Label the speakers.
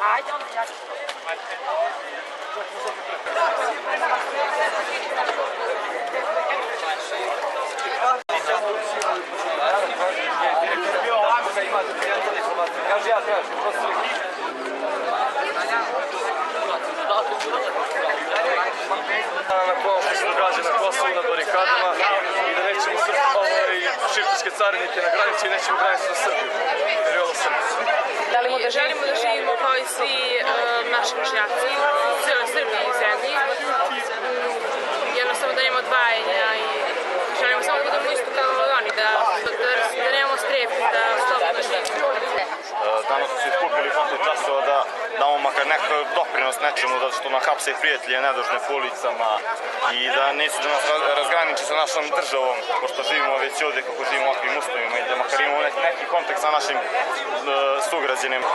Speaker 1: Ajde onda ja ću. Kaže ja tražim, prosto na povom koji se događa na Kosovu, na barikadama i da nećemo srpske ovaj, carinike na granici i nećemo granicu na Srbiju, jer je ovo Srbija.
Speaker 2: Da Želimo da živimo kao i svi uh, naši vršnjaci u cijeloj Srbiji i zemlji. Mm, Jednostavno da nemamo odvajanja i želimo samo da budemo isto kao oni, da, da, da, nemamo strepi, da slobodno živimo.
Speaker 3: danas su se iskupili posle časova da damo makar nekakav doprinos nečemu, da što nam hapse prijatelje nedužne po ulicama i da neće da nas ra- razgraniče sa našom državom, pošto živimo već ovde kako živimo u ovakvim uslovima i da makar imamo neki, kontakt sa našim uh, sugrađanima.